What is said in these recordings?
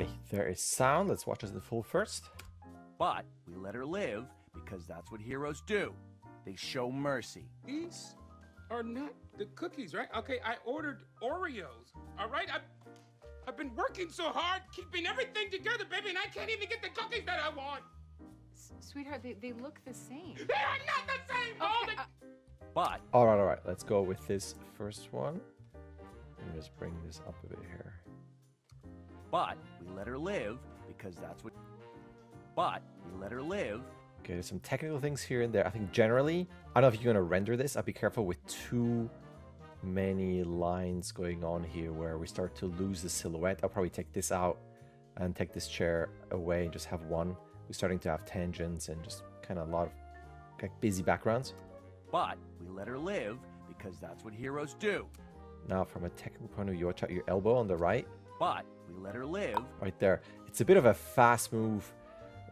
Alrighty, there is sound. Let's watch this the full first. But we let her live because that's what heroes do. They show mercy. These are not the cookies, right? Okay, I ordered Oreos. All right, I've, I've been working so hard keeping everything together, baby, and I can't even get the cookies that I want. S- sweetheart, they, they look the same. They are not the same. All Okay, the- uh, But Alright, alright, let's go with this first one. Let me just bring this up a bit here. But we let her live because that's what. But we let her live. Okay, there's some technical things here and there. I think generally, I don't know if you're going to render this. I'd be careful with too many lines going on here where we start to lose the silhouette. I'll probably take this out and take this chair away and just have one. We're starting to have tangents and just kind of a lot of like busy backgrounds. But we let her live because that's what heroes do. Now, from a technical point of view, watch out your elbow on the right, But we let her live. right there. It's a bit of a fast move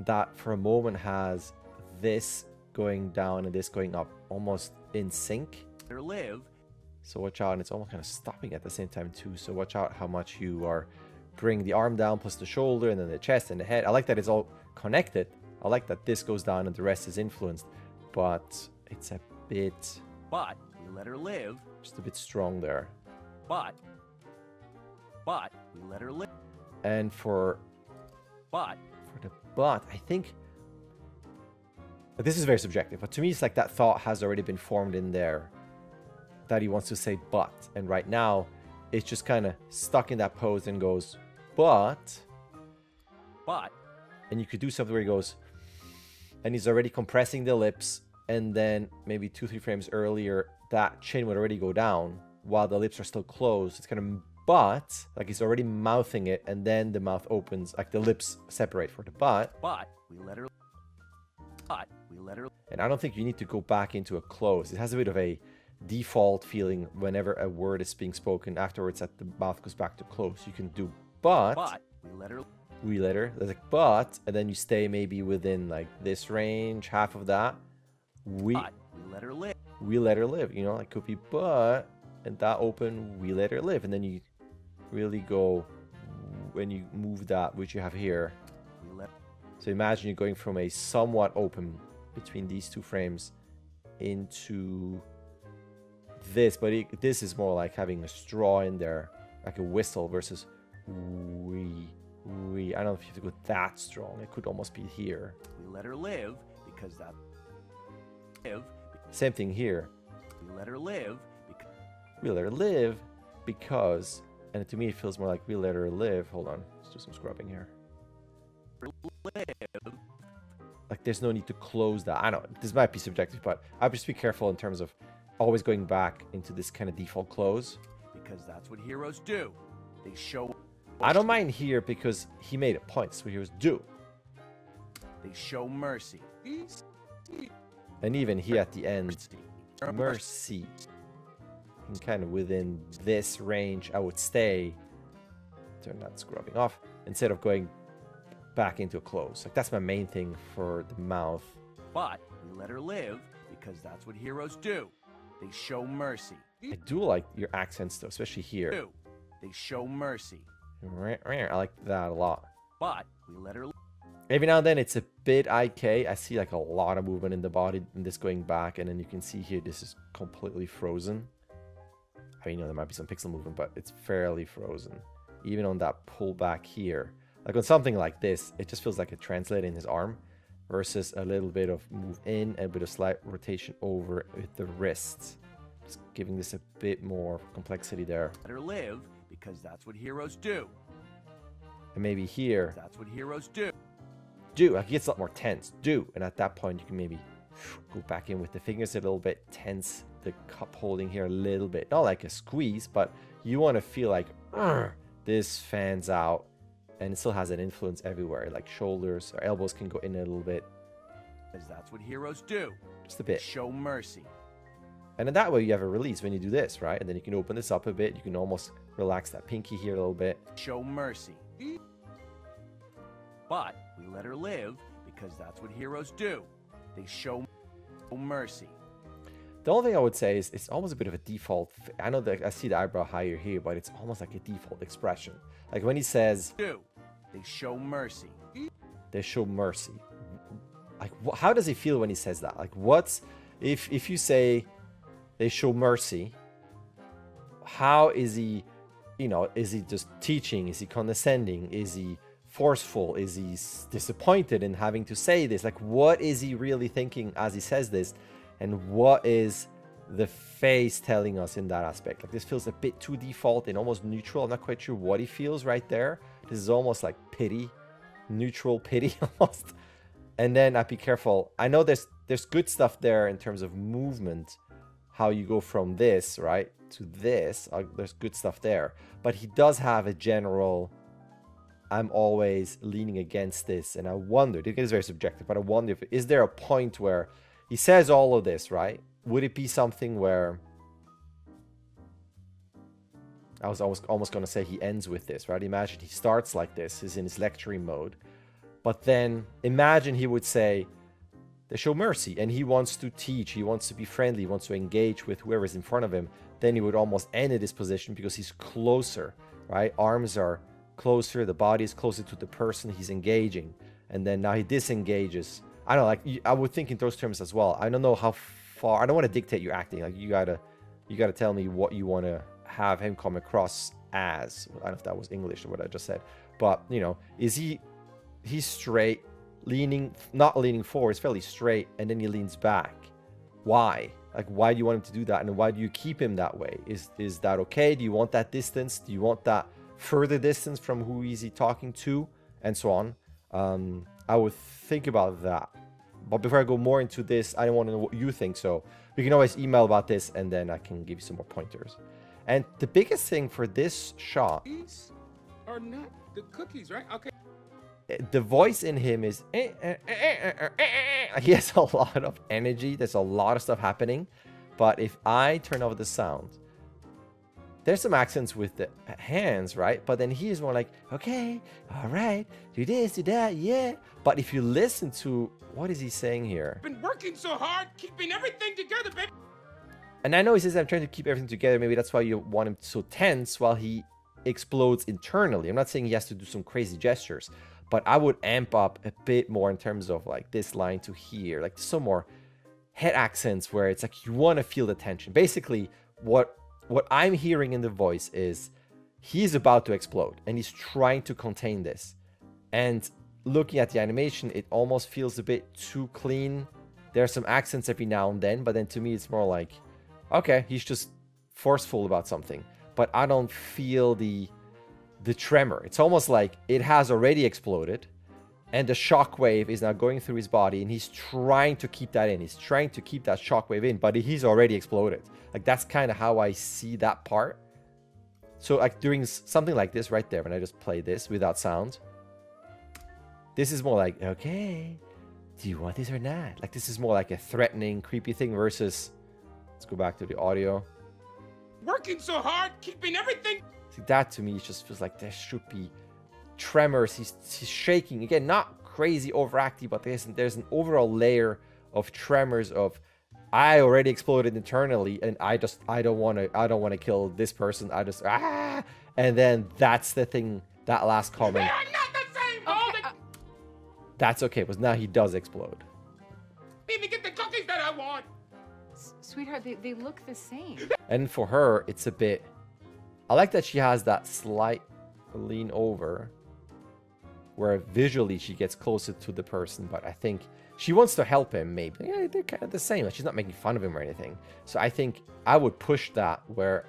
that for a moment has this going down and this going up almost in sync. Let her live. So watch out, and it's almost kind of stopping at the same time too. So watch out how much you are bringing the arm down plus the shoulder and then the chest and the head. I like that it's all connected. I like that this goes down and the rest is influenced, but it's a bit But we let her live. just a bit strong there. But. But we let her live. And for But for the but, I think this is very subjective, but to me it's like that thought has already been formed in there that he wants to say but, and right now it's just kind of stuck in that pose and goes but, but and you could do something where he goes and he's already compressing the lips, and then maybe two three frames earlier that chin would already go down while the lips are still closed. It's kind of but like he's already mouthing it, and then the mouth opens, like the lips separate for the but. but we let her. But we let her. And I don't think you need to go back into a close. It has a bit of a default feeling whenever a word is being spoken afterwards that the mouth goes back to close. You can do but, But we let her. we later. There's like but, and then you stay maybe within like this range, half of that. We But we let her live. we let her live. You know, like could be but and that open, we let her live. And then you really go when you move that, which you have here. So imagine you're going from a somewhat open between these two frames into this, but it, this is more like having a straw in there, like a whistle versus we we. I don't know if you have to go that strong. It could almost be here. We let her live because that. Live. Same thing here. We let her live because. We let her live because, and to me it feels more like we let her live. Hold on, let's do some scrubbing here. Live. like there's no need to close that. I know this might be subjective, but I'd just be careful in terms of always going back into this kind of default close. Because that's what heroes do. They show. I don't mind here because he made a point. So he was do, They show mercy. And even here at the end, Mercy. And kind of within this range, I would stay. Turn that scrubbing off instead of going back into a close. Like that's my main thing for the mouth. But we let her live because that's what heroes do. They show mercy. I do like your accents though, especially here. They show mercy. Right? I like that a lot. But we let her. Every now and then it's a bit IK. I see like a lot of movement in the body and this going back, and then you can see here this is completely frozen. Mean, you know, there might be some pixel movement, but it's fairly frozen. Even on that pull back here. Like on something like this, it just feels like it translated in his arm versus a little bit of move in and a bit of slight rotation over with the wrists. Just giving this a bit more complexity there. Let her live because that's what heroes do. And maybe here, That's what heroes do. do. Like it gets a lot more tense. Do. And at that point, you can maybe go back in with the fingers a little bit, tense the cup holding here a little bit. Not like a squeeze, but you want to feel like this fans out and it still has an influence everywhere. Like shoulders or elbows can go in a little bit, Because that's what heroes do. just a bit. show mercy. And in that way, you have a release when you do this, right? And then you can open this up a bit. You can almost relax that pinky here a little bit. Show mercy. But we let her live because that's what heroes do. They show mercy. The only thing I would say is it's almost a bit of a default. I know that I see the eyebrow higher here, but it's almost like a default expression. Like when he says, Do. they show mercy. They show mercy. Like, how does he feel when he says that? Like, what's if if you say they show mercy? How is he? You know, is he just teaching? Is he condescending? Is he forceful? Is he s- disappointed in having to say this? Like, what is he really thinking as he says this? And what is the face telling us in that aspect? Like, this feels a bit too default and almost neutral. I'm not quite sure what he feels right there. This is almost like pity, neutral pity almost. And then I'd be careful. I know there's there's good stuff there in terms of movement, how you go from this right to this. Uh, there's good stuff there, but he does have a general. I'm always leaning against this, and I wonder. It is very subjective, but I wonder if is there a point where he says all of this, right? Would it be something where I was almost almost going to say he ends with this, right? Imagine he starts like this, he's in his lecturing mode, but then imagine he would say, they show mercy, and he wants to teach, he wants to be friendly, he wants to engage with whoever's in front of him. Then he would almost end at this position because he's closer, right? Arms are closer, the body is closer to the person he's engaging, and then now he disengages. I don't like I would think in those terms as well. I don't know how far. I don't want to dictate your acting. Like you gotta, you gotta tell me what you want to have him come across as. I don't know if that was English or what I just said, but you know, is he? He's straight, leaning, not leaning forward. He's fairly straight, and then he leans back. Why? Like, why do you want him to do that, and why do you keep him that way? Is is that okay? Do you want that distance? Do you want that further distance from who is he talking to, and so on? Um, I would think about that. But before I go more into this, I don't want to know what you think. So you can always email about this, and then I can give you some more pointers. And the biggest thing for this shot, These are not the cookies, right? Okay. eh, the voice in him is eh, eh, eh, eh, eh, eh, eh, eh. he has a lot of energy. There's a lot of stuff happening. But if I turn off the sound, there's some accents with the hands, right? But then he's more like, okay, all right, do this, do that, yeah. But if you listen to what is he saying here? I've been working so hard, keeping everything together, baby. And I know he says I'm trying to keep everything together. Maybe that's why you want him so tense while he explodes internally. I'm not saying he has to do some crazy gestures, but I would amp up a bit more in terms of like this line to here, like some more head accents where it's like you want to feel the tension. Basically, what what I'm hearing in the voice is he's about to explode and he's trying to contain this. And looking at the animation, it almost feels a bit too clean. There are some accents every now and then, but then to me it's more like okay, he's just forceful about something, but I don't feel the the tremor. It's almost like it has already exploded and the shockwave is now going through his body and he's trying to keep that in. He's trying to keep that shockwave in, but he's already exploded. Like that's kind of how I see that part. So like doing something like this right there when I just play this without sound. This is more like, okay, do you want this or not? Like this is more like a threatening, creepy thing versus let's go back to the audio. Working so hard, keeping everything. See, that to me just feels like there should be tremors. He's, he's shaking again, not crazy overactive, but there's there's an overall layer of tremors of I already exploded internally, and I just I don't want to I don't want to kill this person. I just ah, and then that's the thing. That last They comment, are not the same. Hold it. that's okay. Because now he does explode. Even get the cookies that I want. S- sweetheart, they, they look the same. And for her, it's a bit. I like that she has that slight lean over where visually she gets closer to the person, but I think she wants to help him, maybe. Yeah, they're kind of the same. Like, she's not making fun of him or anything. So I think I would push that where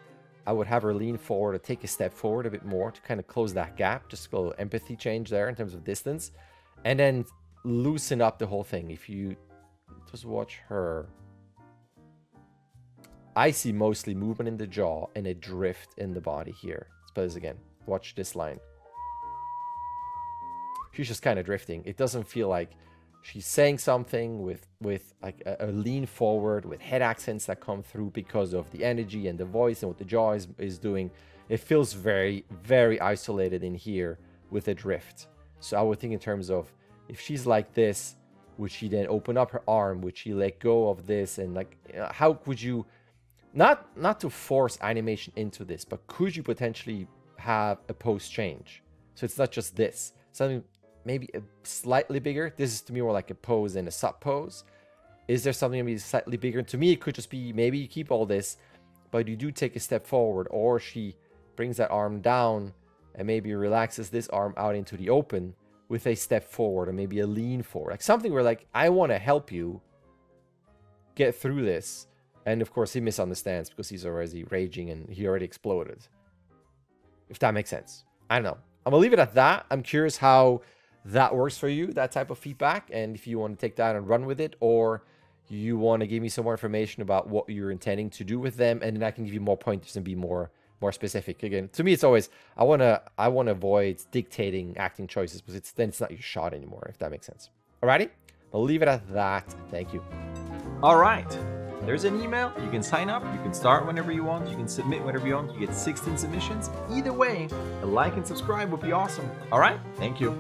I would have her lean forward or take a step forward a bit more to kind of close that gap, just a little empathy change there in terms of distance, and then loosen up the whole thing. If you just watch her. I see mostly movement in the jaw and a drift in the body here. Let's play this again. Watch this line. She's just kind of drifting. It doesn't feel like she's saying something with with like a, a lean forward with head accents that come through because of the energy and the voice and what the jaw is, is doing. It feels very, very isolated in here with a drift. So I would think in terms of if she's like this, would she then open up her arm? Would she let go of this? And like, uh, how would you not not to force animation into this, but could you potentially have a post change? So it's not just this. something maybe slightly bigger. This is to me more like a pose and a sub pose. Is there something maybe slightly bigger? To me, it could just be maybe you keep all this, but you do take a step forward, or she brings that arm down and maybe relaxes this arm out into the open with a step forward or maybe a lean forward. Like something where like I want to help you get through this. And of course he misunderstands because he's already raging and he already exploded. If that makes sense. I don't know. I'm gonna leave it at that. I'm curious how that works for you, that type of feedback, and if you want to take that and run with it, or you want to give me some more information about what you're intending to do with them, and then I can give you more pointers and be more more specific. Again, to me, it's always I wanna I wanna avoid dictating acting choices because it's then it's not your shot anymore. If that makes sense. Alrighty, I'll leave it at that. Thank you. All right. There's an email. You can sign up. You can start whenever you want. You can submit whenever you want. You get 16 submissions. Either way, a like and subscribe would be awesome. All right. Thank you.